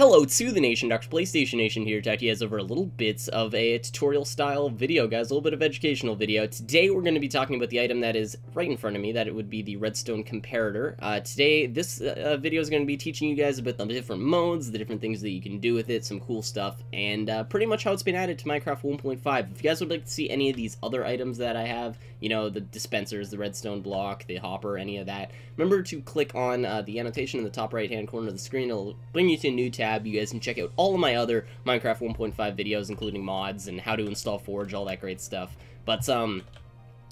Hello to the nation, Dr. PlayStation Nation here, to you over a little bits of a tutorial style video, guys, a little bit of educational video. Today we're going to be talking about the item that is right in front of me, that it would be the redstone comparator. Uh, today, this uh, video is going to be teaching you guys about the different modes, the different things that you can do with it, some cool stuff, and uh, pretty much how it's been added to Minecraft 1.5. If you guys would like to see any of these other items that I have, you know, the dispensers, the redstone block, the hopper, any of that, remember to click on uh, the annotation in the top right hand corner of the screen. It'll bring you to a new tab tab, you guys can check out all of my other Minecraft 1.5 videos, including mods and how to install Forge, all that great stuff. But, um,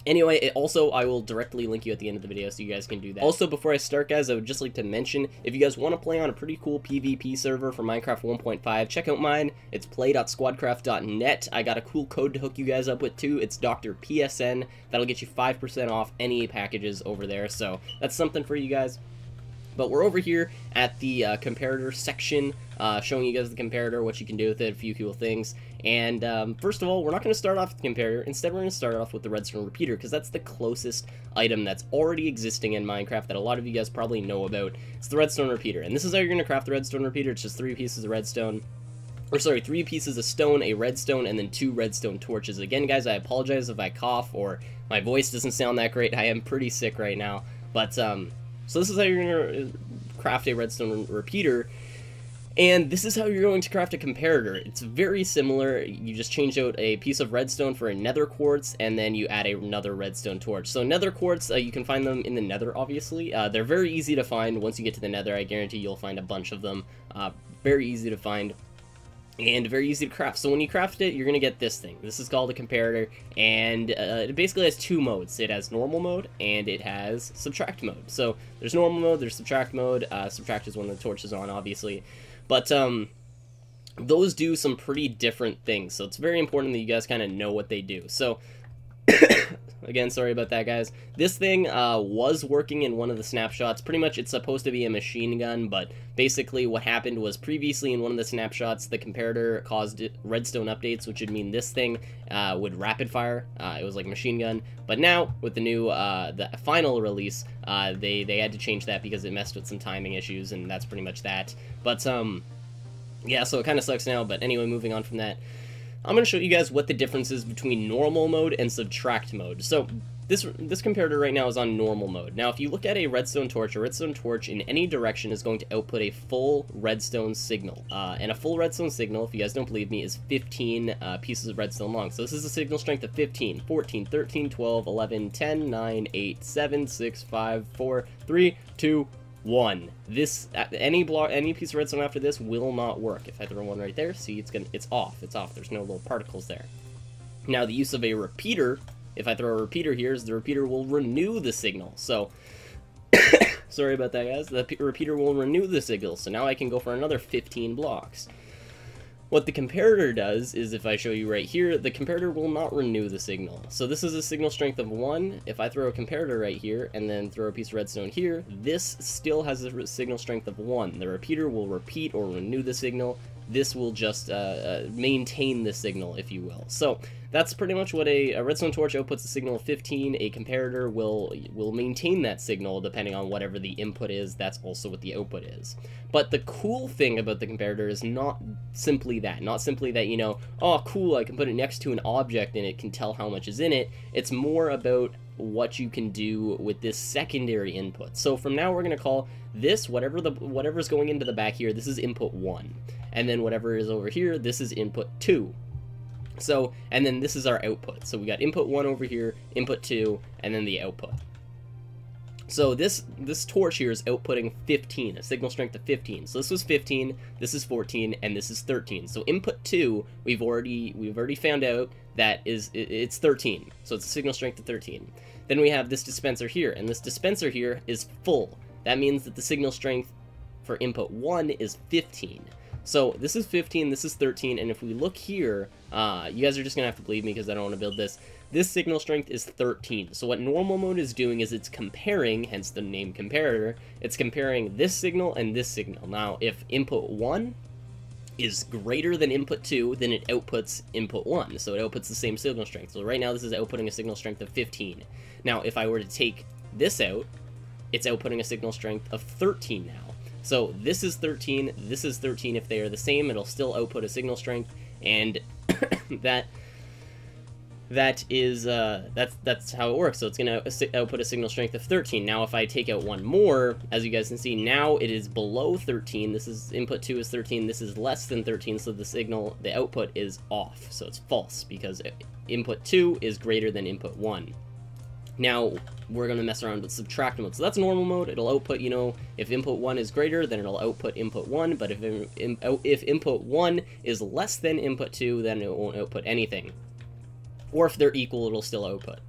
Anyway, it also, I will directly link you at the end of the video so you guys can do that. Also, before I start, guys, I would just like to mention, if you guys want to play on a pretty cool PvP server for Minecraft 1.5, check out mine. It's play.squadcraft.net. I got a cool code to hook you guys up with, too. It's Dr. PSN. That'll get you 5% off any packages over there, so that's something for you guys. But we're over here at the uh, comparator section, uh, showing you guys the comparator, what you can do with it, a few cool things. And um, first of all, we're not going to start off with the comparator. Instead, we're going to start off with the redstone repeater, because that's the closest item that's already existing in Minecraft that a lot of you guys probably know about. It's the redstone repeater. And this is how you're going to craft the redstone repeater. It's just three pieces of redstone or sorry, three pieces of stone, a redstone, and then two redstone torches. Again, guys, I apologize if I cough or my voice doesn't sound that great. I am pretty sick right now. But um, so this is how you're going to craft a redstone repeater. And this is how you're going to craft a comparator. It's very similar. You just change out a piece of redstone for a nether quartz, and then you add another redstone torch. So nether quartz, uh, you can find them in the nether, obviously. Uh, they're very easy to find. Once you get to the nether, I guarantee you'll find a bunch of them. Uh, very easy to find and very easy to craft. So when you craft it, you're going to get this thing. This is called a comparator, and uh, it basically has two modes. It has normal mode, and it has subtract mode. So there's normal mode, there's subtract mode. Uh, subtract is when the torch is on, obviously. But um, those do some pretty different things, so it's very important that you guys kind of know what they do. So Again, sorry about that, guys. This thing uh, was working in one of the snapshots. Pretty much, it's supposed to be a machine gun, but basically what happened was previously in one of the snapshots, the comparator caused redstone updates, which would mean this thing uh, would rapid fire. Uh, it was like a machine gun. But now, with the new, uh, the final release, uh, they, they had to change that because it messed with some timing issues, and that's pretty much that. But, um, yeah, so it kind of sucks now, but anyway, moving on from that. I'm going to show you guys what the difference is between normal mode and subtract mode. So this this comparator right now is on normal mode. Now, if you look at a redstone torch, a redstone torch in any direction is going to output a full redstone signal. Uh, and a full redstone signal, if you guys don't believe me, is 15 uh, pieces of redstone long. So this is a signal strength of 15, 14, 13, 12, 11, 10, 9, 8, 7, 6, 5, 4, 3, 2, one. This uh, any block any piece of redstone after this will not work. If I throw one right there, see it's gonna it's off. It's off. There's no little particles there. Now the use of a repeater, if I throw a repeater here, is the repeater will renew the signal. So sorry about that guys. The repeater will renew the signal. So now I can go for another 15 blocks. What the comparator does is, if I show you right here, the comparator will not renew the signal. So this is a signal strength of 1. If I throw a comparator right here, and then throw a piece of redstone here, this still has a signal strength of 1. The repeater will repeat or renew the signal. This will just uh, uh, maintain the signal, if you will. So that's pretty much what a, a, redstone torch outputs a signal of 15. A comparator will will maintain that signal depending on whatever the input is. That's also what the output is. But the cool thing about the comparator is not simply that. Not simply that, you know, oh, cool, I can put it next to an object and it can tell how much is in it. It's more about what you can do with this secondary input. So from now we're going to call this, whatever the whatever's going into the back here, this is input 1. And then whatever is over here, this is input 2. So, and then this is our output. So we got input 1 over here, input 2, and then the output. So this this torch here is outputting 15, a signal strength of 15. So this was 15, this is 14, and this is 13. So input 2, we've already we've already found out that is it's 13. So it's a signal strength of 13. Then we have this dispenser here, and this dispenser here is full. That means that the signal strength for input 1 is 15. So this is 15, this is 13, and if we look here, uh, you guys are just to have to believe me because I don't want to build this. This signal strength is 13. So what normal mode is doing is it's comparing, hence the name comparator, it's comparing this signal and this signal. Now, if input 1 is greater than input 2, then it outputs input 1. So it outputs the same signal strength. So right now this is outputting a signal strength of 15. Now, if I were to take this out, it's outputting a signal strength of 13 now. So this is 13, this is 13. If they are the same, it'll still output a signal strength, and that that is uh, that's that's how it works. So it's going to output a signal strength of 13. Now, if I take out one more, as you guys can see, now it is below 13. This is input 2 is 13. This is less than 13, so the signal, the output is off. So it's false because input 2 is greater than input 1. Now, we're going to mess around with subtract mode. So that's normal mode. It'll output, you know, if input 1 is greater, then it'll output input 1. But if, if input 1 is less than input 2, then it won't output anything or if they're equal, it'll still output.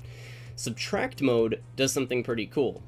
Subtract mode does something pretty cool.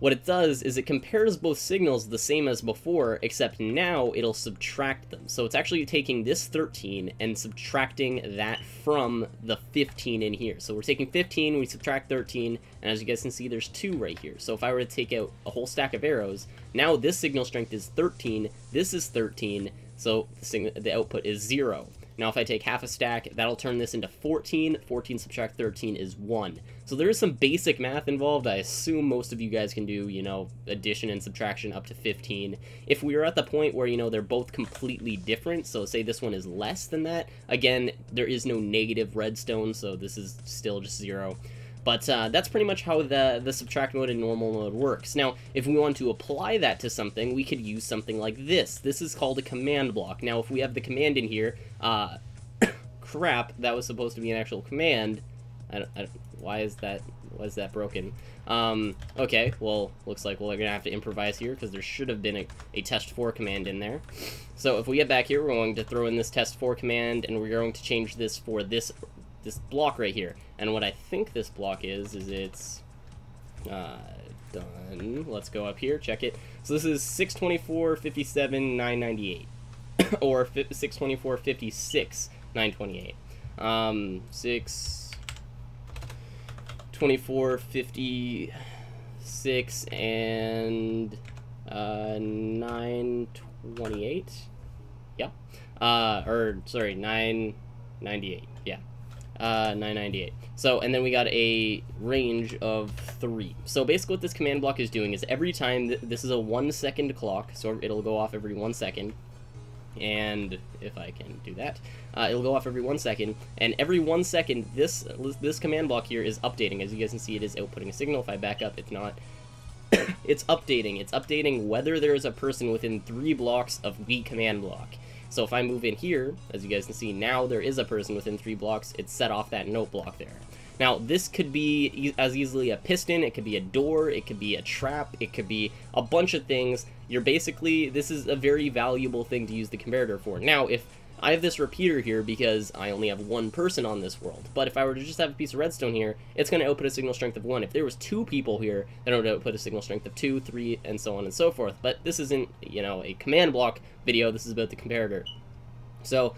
What it does is it compares both signals the same as before, except now it'll subtract them. So it's actually taking this 13 and subtracting that from the 15 in here. So we're taking 15, we subtract 13, and as you guys can see, there's 2 right here. So if I were to take out a whole stack of arrows, now this signal strength is 13, this is 13, so the, the output is 0. Now if I take half a stack, that'll turn this into 14. 14 subtract 13 is 1. So there is some basic math involved. I assume most of you guys can do, you know, addition and subtraction up to 15. If we are at the point where, you know, they're both completely different, so say this one is less than that, again, there is no negative redstone, so this is still just 0. But uh, that's pretty much how the, the subtract mode and normal mode works. Now, if we want to apply that to something, we could use something like this. This is called a command block. Now, if we have the command in here, uh, crap, that was supposed to be an actual command. I don't, I why is that, why is that broken? Um, okay, well, looks like we're gonna have to improvise here because there should have been a, a testfor command in there. So if we get back here, we're going to throw in this testfor command and we're going to change this for this this block right here. And what I think this block is, is it's uh, done. Let's go up here, check it. So this is 624, 57, 998. or 624, 56, 928. Um, 6, 24, 56, and uh, 928. Yeah. Uh, or, sorry, 998. Yeah uh, 998. So, and then we got a range of 3. So basically what this command block is doing is every time, th this is a 1 second clock, so it'll go off every 1 second. And if I can do that, uh, it'll go off every 1 second. And every 1 second, this, this command block here is updating. As you guys can see, it is outputting a signal. If I back up, it's not. it's updating. It's updating whether there is a person within 3 blocks of the command block. So if I move in here, as you guys can see, now there is a person within three blocks. It's set off that note block there. Now, this could be e as easily a piston, it could be a door, it could be a trap, it could be a bunch of things. You're basically, this is a very valuable thing to use the comparator for. Now, if I have this repeater here because I only have one person on this world. But if I were to just have a piece of redstone here, it's going to output a signal strength of 1. If there was two people here, then it would output a signal strength of 2, 3, and so on and so forth. But this isn't, you know, a command block video. This is about the comparator. So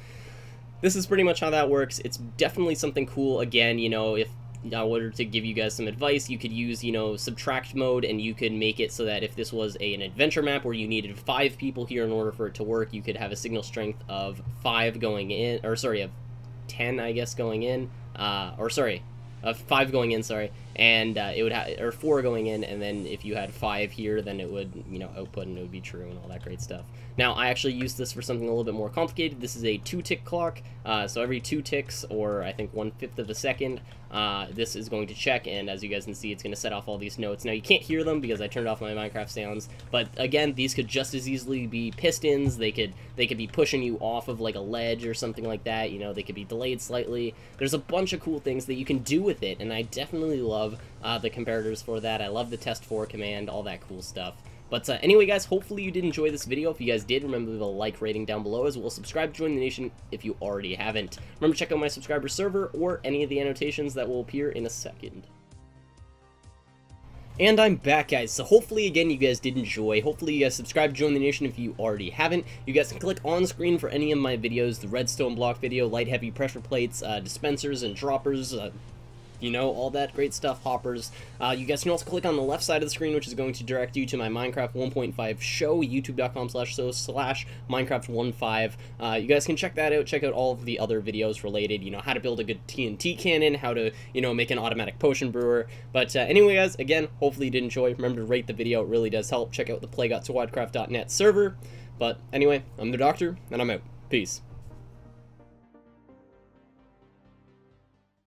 this is pretty much how that works. It's definitely something cool. Again, you know, if I were to give you guys some advice, you could use, you know, subtract mode, and you could make it so that if this was a, an adventure map where you needed five people here in order for it to work, you could have a signal strength of five going in, or sorry, of 10, I guess, going in, uh, or sorry, of five going in, sorry, and uh, it would have, or four going in, and then if you had five here, then it would, you know, output and it would be true and all that great stuff. Now, I actually use this for something a little bit more complicated. This is a two-tick clock, uh, so every two ticks, or I think one-fifth of a second, uh, this is going to check, and as you guys can see, it's going to set off all these notes. Now, you can't hear them because I turned off my Minecraft sounds, but again, these could just as easily be pistons. They could they could be pushing you off of like a ledge or something like that. You know, they could be delayed slightly. There's a bunch of cool things that you can do with it, and I definitely love uh, the comparators for that. I love the testfor command, all that cool stuff. But uh, anyway, guys, hopefully you did enjoy this video. If you guys did, remember to leave a like rating down below, as well subscribe join the nation if you already haven't. Remember to check out my subscriber server or any of the annotations that will appear in a second. And I'm back, guys, so hopefully, again, you guys did enjoy. Hopefully, you guys subscribe, join the nation if you already haven't. You guys can click on screen for any of my videos, the redstone block video, light heavy pressure plates, uh, dispensers and droppers, uh, you know, all that great stuff, hoppers. Uh, you guys can also click on the left side of the screen, which is going to direct you to my Minecraft 1.5 show, youtube.com slash so slash Minecraft 1.5. Uh, you guys can check that out. Check out all of the other videos related, you know, how to build a good TNT cannon, how to, you know, make an automatic potion brewer. But uh, anyway, guys, again, hopefully you did enjoy. Remember to rate the video. It really does help. Check out the play.squadcraft.net server. But anyway, I'm the Doctor, and I'm out. Peace.